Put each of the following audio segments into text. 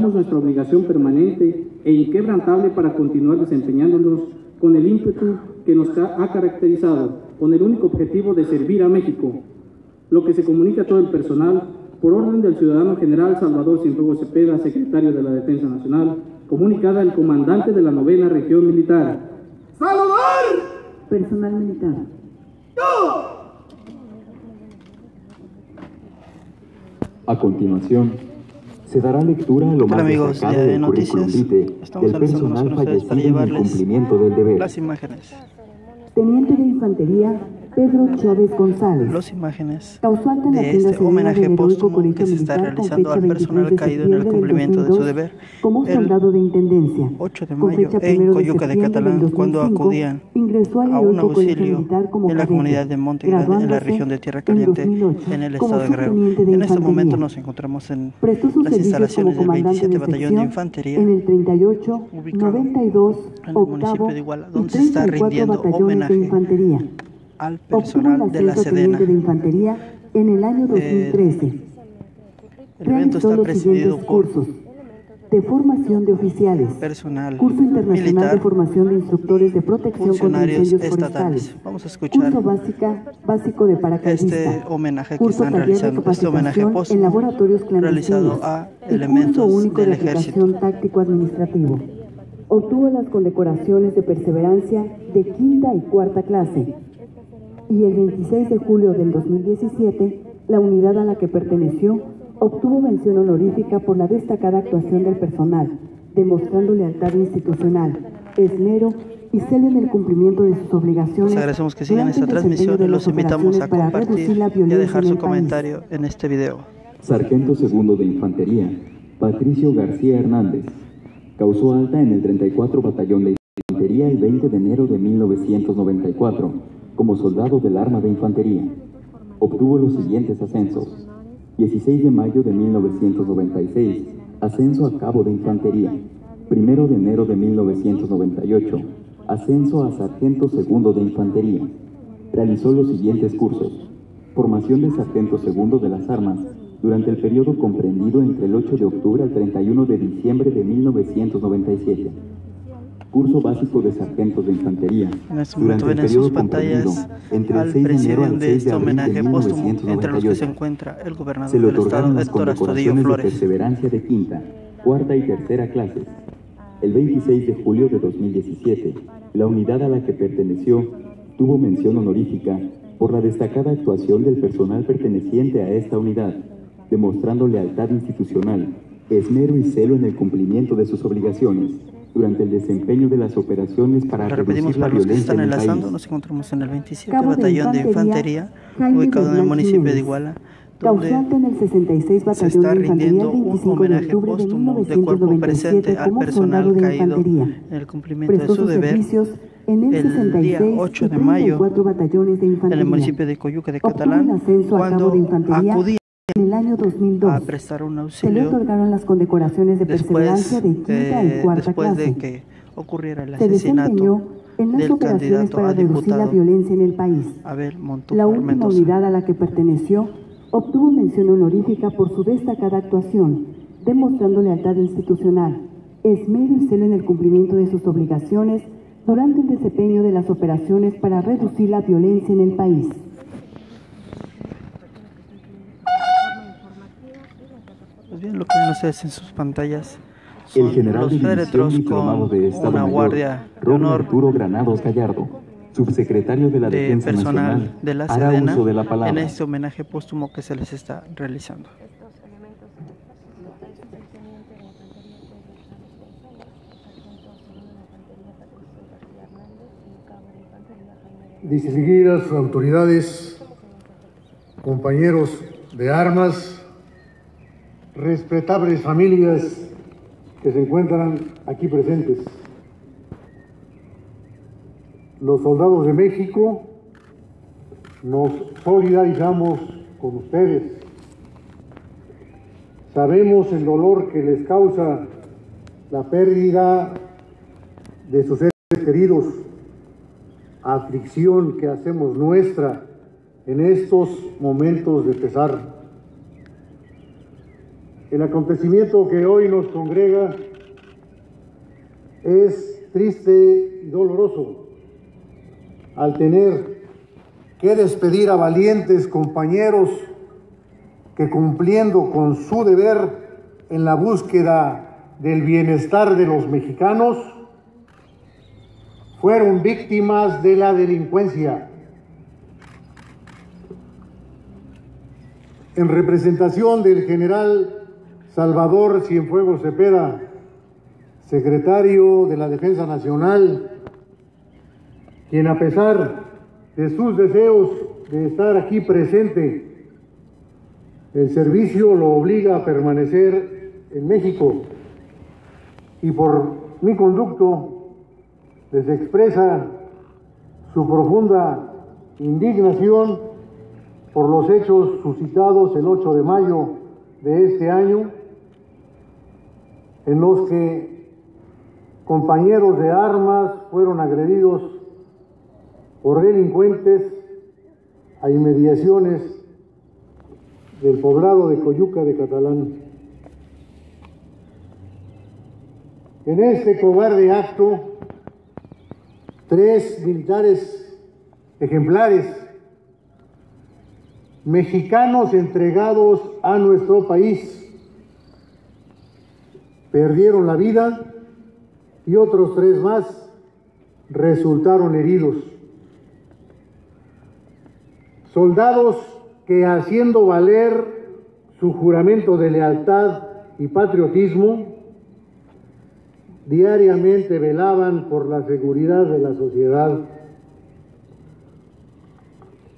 nuestra obligación permanente e inquebrantable para continuar desempeñándonos con el ímpetu que nos ha caracterizado, con el único objetivo de servir a México, lo que se comunica a todo el personal por orden del ciudadano general Salvador Cienfuegos Cepeda, secretario de la Defensa Nacional, comunicada al comandante de la novena región militar. ¡Salvador! Personal militar. A continuación, se dará lectura a lo más amigos destacado de del currículum Noticias, vitae del personal con ustedes para fallecido en el llevarles cumplimiento del deber. las imágenes, Teniente de Infantería Pedro Chávez González. las imágenes de este homenaje póstumo que se está realizando al personal 23 de caído en el cumplimiento de su 2002 deber como soldado de intendencia. 8 de mayo en 1 de Coyuca de Catalán, cuando 2005, acudían a un auxilio en la comunidad de Monte Grande, en la región de Tierra en Caliente, 2008 en el estado de Guerrero. En este momento nos encontramos en las instalaciones del comandante 27 de Batallón de Infantería en el 38, ubicado 92, en el municipio de Iguala, donde se está 34 rindiendo homenaje de infantería. Al Obtuvo el personal de la Sedena. de infantería en el año 2013. El evento Realizó está los presidido siguientes por cursos de formación de oficiales, personal curso internacional de formación de instructores de protección contra funcionarios incendios estatales. forestales, Vamos a escuchar curso básica, básico de paracaidista, este homenaje que curso están realizando, este homenaje capacitación en laboratorios realizado clandestinos a y curso elementos único del de ejército. táctico administrativo. Obtuvo las condecoraciones de perseverancia de quinta y cuarta clase. Y el 26 de julio del 2017, la unidad a la que perteneció obtuvo mención honorífica por la destacada actuación del personal, demostrando lealtad institucional, esmero y celo en el cumplimiento de sus obligaciones. Les agradecemos que sigan esta transmisión y los invitamos a compartir y a dejar su país. comentario en este video. Sargento segundo de Infantería, Patricio García Hernández. Causó alta en el 34 Batallón de Infantería el 20 de enero de 1994 como soldado del Arma de Infantería. Obtuvo los siguientes ascensos. 16 de mayo de 1996, ascenso a cabo de Infantería. 1 de enero de 1998, ascenso a Sargento segundo de Infantería. Realizó los siguientes cursos. Formación de Sargento segundo de las Armas durante el periodo comprendido entre el 8 de octubre al 31 de diciembre de 1997. Curso básico de sargentos de infantería. En este momento ven en sus pantallas al 6 de enero al presidente de 6 de este homenaje póstumo, entre los que se 1998. encuentra el gobernador Se del estado, Héctor Astudillo condecoraciones de Flores. perseverancia de quinta, cuarta y tercera clases. El 26 de julio de 2017, la unidad a la que perteneció tuvo mención honorífica por la destacada actuación del personal perteneciente a esta unidad, demostrando lealtad institucional, esmero y celo en el cumplimiento de sus obligaciones durante el desempeño de las operaciones para repetimos reducir la para los que se violencia están enlazando, país. nos encontramos en el 27 Cabo Batallón de Infantería, Jaime ubicado en el municipio de. Iguala, donde en el 66 se Batallón está de Infantería rindiendo el un 25 de homenaje octubre de póstumo de cuerpo presente 1997 al como personal soldado de caído infantería. en el cumplimiento de su sus deber en el, el 66 día 8 y de mayo 34 batallones de en el municipio de Coyuca de Catalán, cuando acudía en el año 2002. a prestar un Se le otorgaron las condecoraciones de después, perseverancia de quinta eh, y cuarta después de clase. que ocurriera el Se desempeñó asesinato en las del operaciones para a reducir la violencia en el país. Abel Montúfar La última Mendoza. unidad a la que perteneció obtuvo mención honorífica por su destacada actuación, demostrando lealtad institucional, esmero y celo en el cumplimiento de sus obligaciones durante el desempeño de las operaciones para reducir la violencia en el país. Pues bien, lo que ven ustedes en sus pantallas El son general los de división féretros con de Estado una Mayor, guardia de honor Arturo Granados Gallardo, subsecretario de la de Defensa personal Nacional, de la Sedena de la en este homenaje póstumo que se les está realizando. distinguidas autoridades, compañeros de armas, respetables familias que se encuentran aquí presentes. Los soldados de México nos solidarizamos con ustedes. Sabemos el dolor que les causa la pérdida de sus seres queridos aflicción que hacemos nuestra en estos momentos de pesar. El acontecimiento que hoy nos congrega es triste y doloroso al tener que despedir a valientes compañeros que cumpliendo con su deber en la búsqueda del bienestar de los mexicanos, fueron víctimas de la delincuencia. En representación del general Salvador Cienfuegos Cepeda, secretario de la Defensa Nacional, quien a pesar de sus deseos de estar aquí presente, el servicio lo obliga a permanecer en México. Y por mi conducto les expresa su profunda indignación por los hechos suscitados el 8 de mayo de este año, en los que compañeros de armas fueron agredidos por delincuentes a inmediaciones del poblado de Coyuca de Catalán. En este cobarde acto, tres militares ejemplares, mexicanos entregados a nuestro país, perdieron la vida y otros tres más resultaron heridos. Soldados que haciendo valer su juramento de lealtad y patriotismo, diariamente velaban por la seguridad de la sociedad.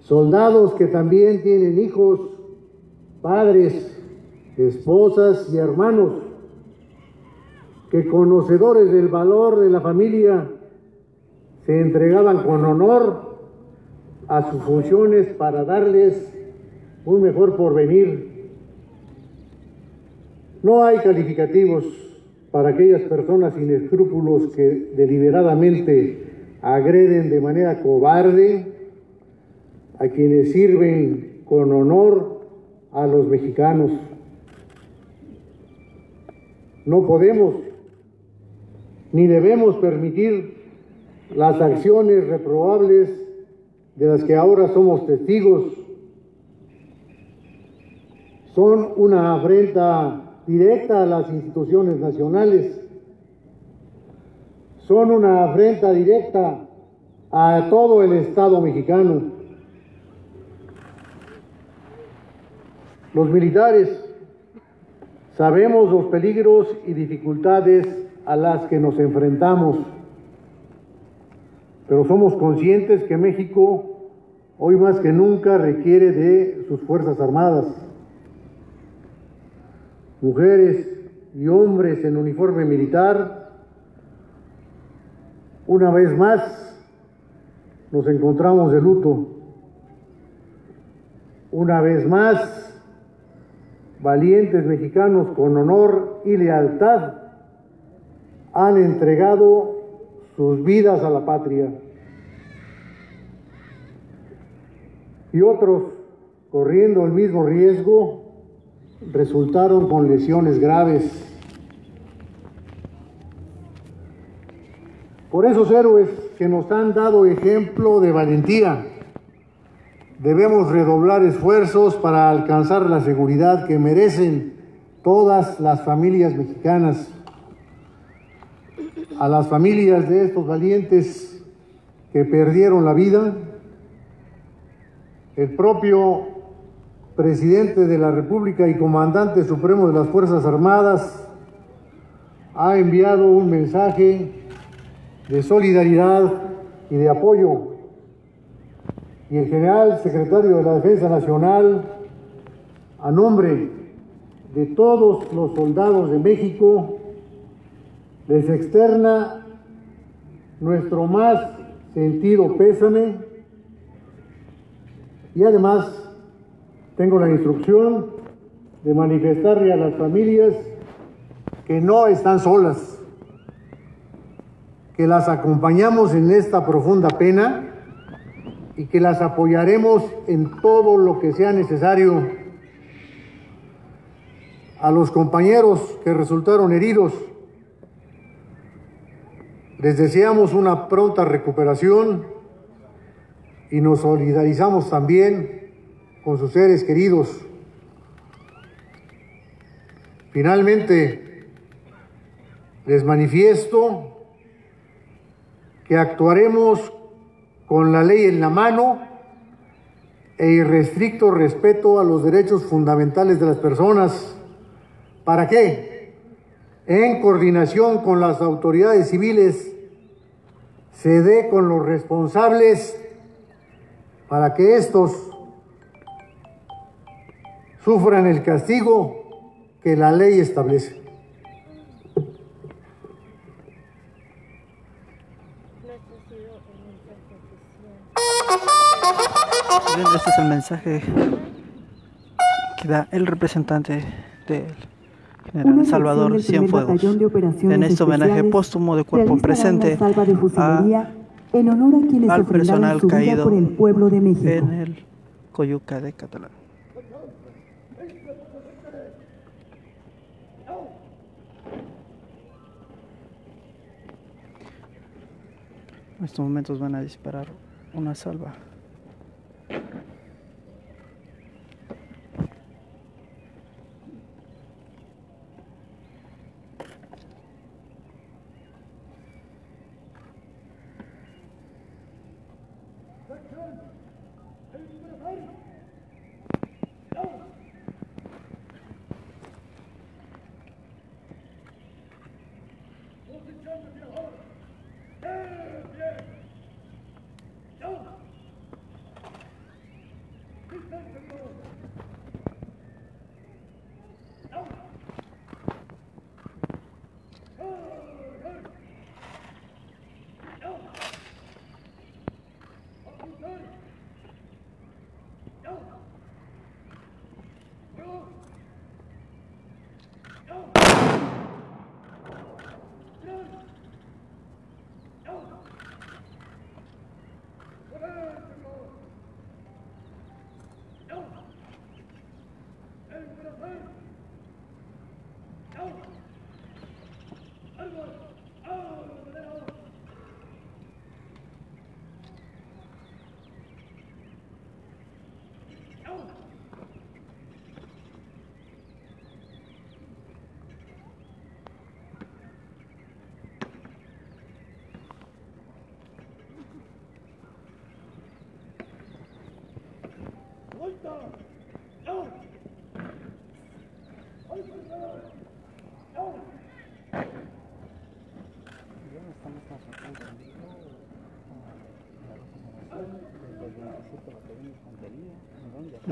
Soldados que también tienen hijos, padres, esposas y hermanos, que conocedores del valor de la familia se entregaban con honor a sus funciones para darles un mejor porvenir. No hay calificativos para aquellas personas sin escrúpulos que deliberadamente agreden de manera cobarde a quienes sirven con honor a los mexicanos. No podemos ni debemos permitir las acciones reprobables de las que ahora somos testigos. Son una afrenta directa a las instituciones nacionales, son una afrenta directa a todo el Estado mexicano. Los militares sabemos los peligros y dificultades a las que nos enfrentamos, pero somos conscientes que México hoy más que nunca requiere de sus Fuerzas Armadas. Mujeres y hombres en uniforme militar, una vez más nos encontramos de luto. Una vez más, valientes mexicanos con honor y lealtad han entregado sus vidas a la patria. Y otros, corriendo el mismo riesgo, resultaron con lesiones graves. Por esos héroes que nos han dado ejemplo de valentía, debemos redoblar esfuerzos para alcanzar la seguridad que merecen todas las familias mexicanas. A las familias de estos valientes que perdieron la vida, el propio presidente de la República y comandante supremo de las Fuerzas Armadas, ha enviado un mensaje de solidaridad y de apoyo. Y el general secretario de la Defensa Nacional, a nombre de todos los soldados de México, les externa nuestro más sentido pésame y además tengo la instrucción de manifestarle a las familias que no están solas, que las acompañamos en esta profunda pena y que las apoyaremos en todo lo que sea necesario. a los compañeros que resultaron heridos. Les deseamos una pronta recuperación y nos solidarizamos también con sus seres queridos. Finalmente, les manifiesto que actuaremos con la ley en la mano e irrestricto respeto a los derechos fundamentales de las personas. ¿Para qué? En coordinación con las autoridades civiles, se dé con los responsables para que estos sufran el castigo que la ley establece. Este es el mensaje que da el representante del general Salvador Cienfuegos en este homenaje póstumo de cuerpo presente a, en honor a quienes al personal su vida caído por el pueblo de México. en el Coyuca de Catalán. En estos momentos van a disparar una salva.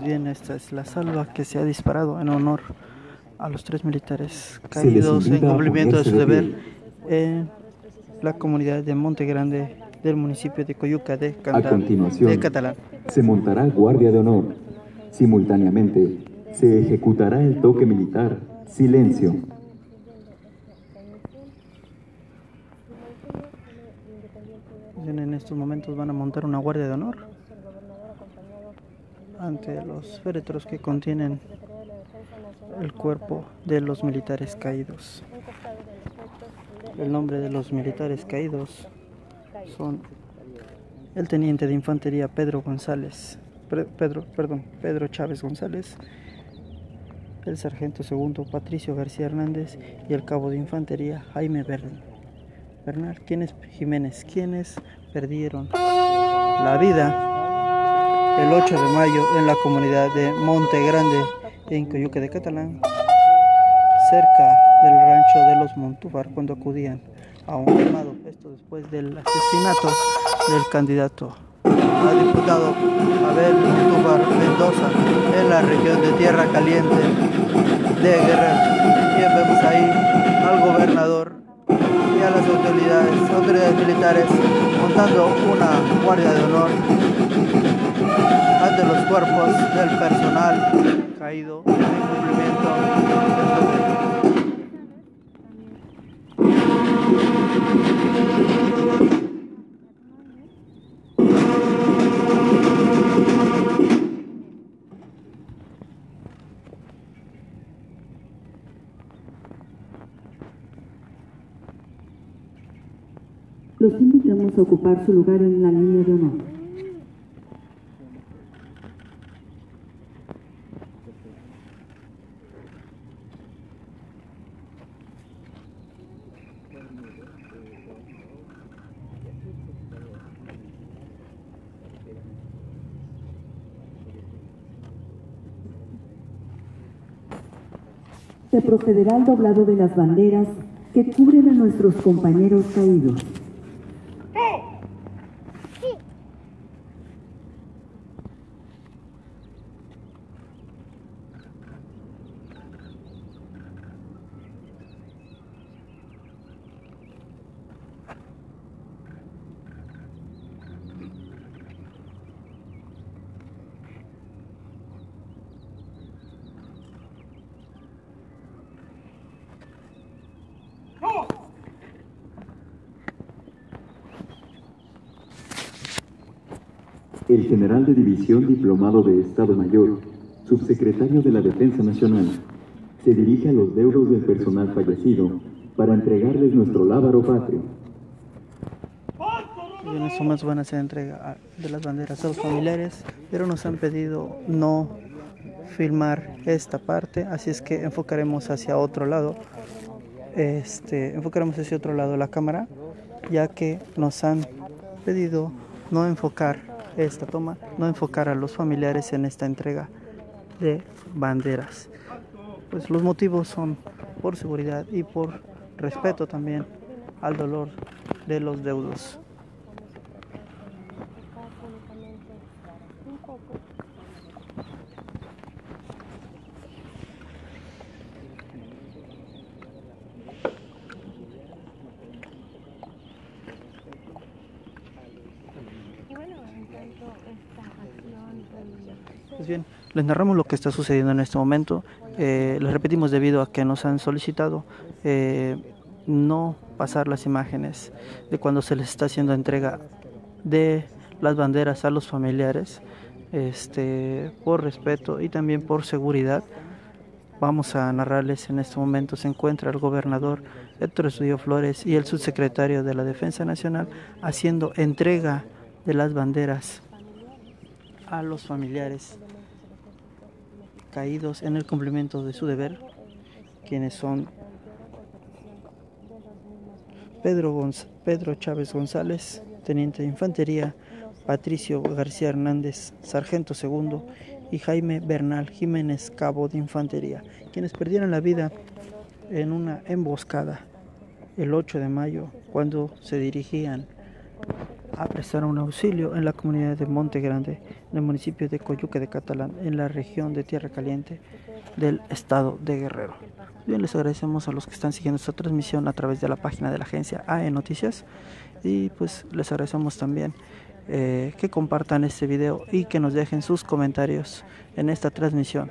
Pues bien, esta es la salva que se ha disparado en honor a los tres militares caídos en a cumplimiento de su deber en la comunidad de Monte Grande del municipio de Coyuca de, A Canta- continuación, de Catalán. se montará guardia de honor. Simultáneamente, se ejecutará el toque militar. Silencio. Bien, En estos momentos van a montar una guardia de honor ante los féretros que contienen el cuerpo de los militares caídos. El nombre de los militares caídos son el teniente de infantería Pedro González, Pedro, perdón, Pedro Chávez González, el sargento segundo Patricio García Hernández y el cabo de infantería Jaime Bern- Bernal, quienes Jiménez, quienes perdieron la vida el 8 de mayo en la comunidad de Monte Grande en Coyuca de Catalán, cerca del rancho de los Montúfar cuando acudían a un llamado, esto después del asesinato del candidato a diputado Abel Montúfar Mendoza en la región de Tierra Caliente de Guerrero. Bien, vemos ahí al gobernador y a las autoridades, autoridades militares montando una guardia de honor de los cuerpos del personal caído en cumplimiento Los invitamos a ocupar su lugar en la línea de honor. Procederá doblado de las banderas que cubren a nuestros compañeros caídos. El general de división diplomado de Estado Mayor, subsecretario de la Defensa Nacional, se dirige a los deudos del personal fallecido para entregarles nuestro lábaro patrio. Y en estos van a hacer entrega de las banderas a los familiares, pero nos han pedido no filmar esta parte, así es que enfocaremos hacia otro lado. Este, enfocaremos hacia otro lado la cámara, ya que nos han pedido no enfocar esta toma, no enfocar a los familiares en esta entrega de banderas. Pues los motivos son por seguridad y por respeto también al dolor de los deudos. Pues bien, les narramos lo que está sucediendo en este momento. Eh, les repetimos debido a que nos han solicitado eh, no pasar las imágenes de cuando se les está haciendo entrega de las banderas a los familiares, este, por respeto y también por seguridad. Vamos a narrarles en este momento se encuentra el gobernador Héctor Estudio Flores y el subsecretario de la Defensa Nacional haciendo entrega de las banderas a los familiares caídos en el cumplimiento de su deber, quienes son Pedro, Pedro Chávez González, teniente de infantería, Patricio García Hernández, sargento segundo, y Jaime Bernal Jiménez, cabo de infantería, quienes perdieron la vida en una emboscada el 8 de mayo cuando se dirigían a prestar un auxilio en la comunidad de Monte Grande, en el municipio de Coyuque de Catalán, en la región de Tierra Caliente del estado de Guerrero. Bien, les agradecemos a los que están siguiendo esta transmisión a través de la página de la agencia AE Noticias y pues les agradecemos también eh, que compartan este video y que nos dejen sus comentarios en esta transmisión.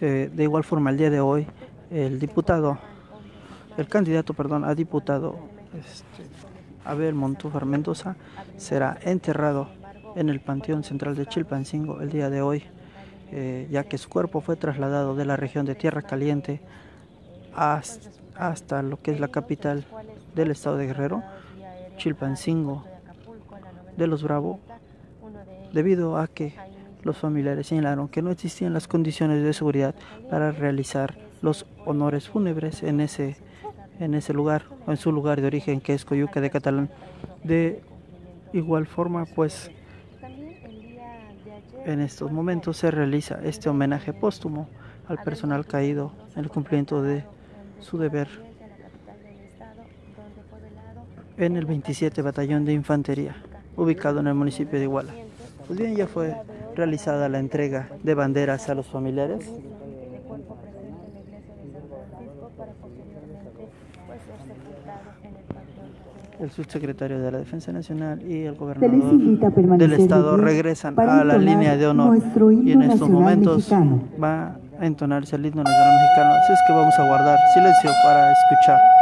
Eh, de igual forma, el día de hoy, el diputado, el candidato, perdón, a diputado este, Abel Montúfar Mendoza será enterrado en el Panteón Central de Chilpancingo el día de hoy, eh, ya que su cuerpo fue trasladado de la región de Tierra Caliente hasta, hasta lo que es la capital del estado de Guerrero, Chilpancingo de los Bravo, debido a que los familiares señalaron que no existían las condiciones de seguridad para realizar los honores fúnebres en ese en ese lugar o en su lugar de origen que es Coyuca de Catalán. De igual forma, pues en estos momentos se realiza este homenaje póstumo al personal caído en el cumplimiento de su deber en el 27 Batallón de Infantería, ubicado en el municipio de Iguala. Pues bien, ya fue realizada la entrega de banderas a los familiares el subsecretario de la Defensa Nacional y el gobernador del estado regresan a la línea de honor y en estos momentos va a entonarse el himno nacional mexicano. Así es que vamos a guardar silencio para escuchar.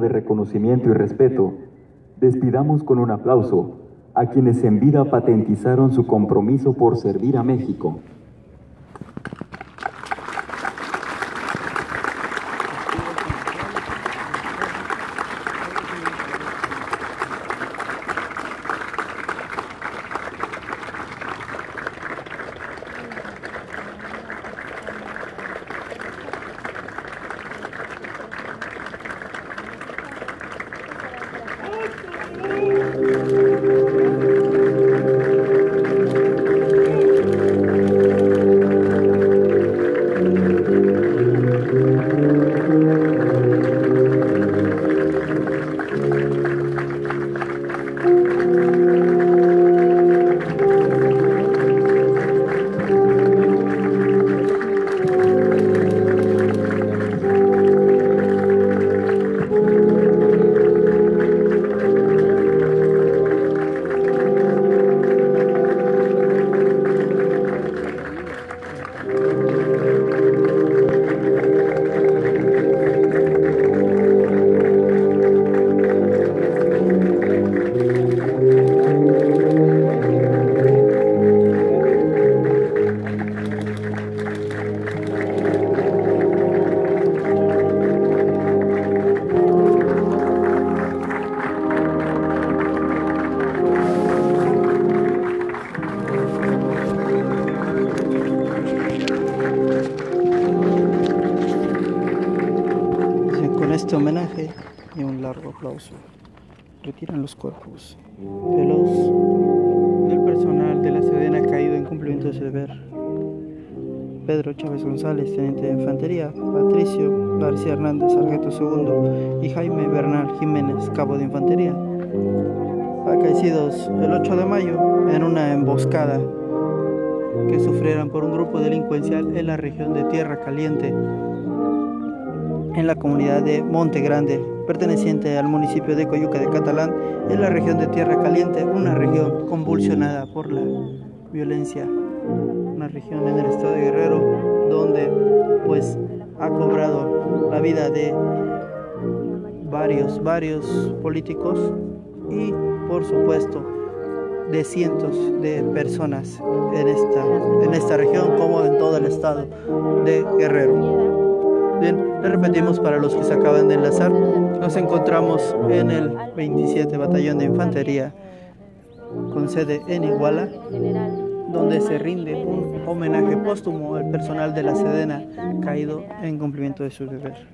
De reconocimiento y respeto, despidamos con un aplauso a quienes en vida patentizaron su compromiso por servir a México. Retiran los cuerpos. De los, del personal de la Sedena caído en cumplimiento de su deber. Pedro Chávez González, teniente de infantería, Patricio García Hernández, sargento segundo, y Jaime Bernal Jiménez, cabo de infantería, acaecidos el 8 de mayo en una emboscada que sufrieron por un grupo delincuencial en la región de Tierra Caliente, en la comunidad de Monte Grande, perteneciente al municipio de Coyuca de Catalán, en la región de Tierra Caliente, una región convulsionada por la violencia, una región en el estado de Guerrero donde pues ha cobrado la vida de varios, varios políticos y por supuesto de cientos de personas en esta, en esta región como en todo el estado de Guerrero. Bien, le repetimos para los que se acaban de enlazar, nos encontramos en el 27 Batallón de Infantería con sede en Iguala, donde se rinde un homenaje póstumo al personal de la Sedena caído en cumplimiento de su deber.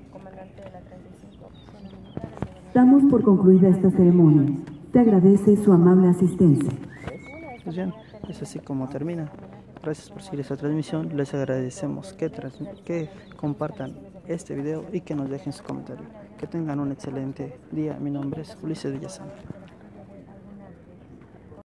Damos por concluida esta ceremonia. Te agradece su amable asistencia. Pues bien, es así como termina. Gracias por seguir esta transmisión. Les agradecemos que, que compartan este video y que nos dejen su comentario. Que tengan un excelente día. Mi nombre es Ulises Villasán.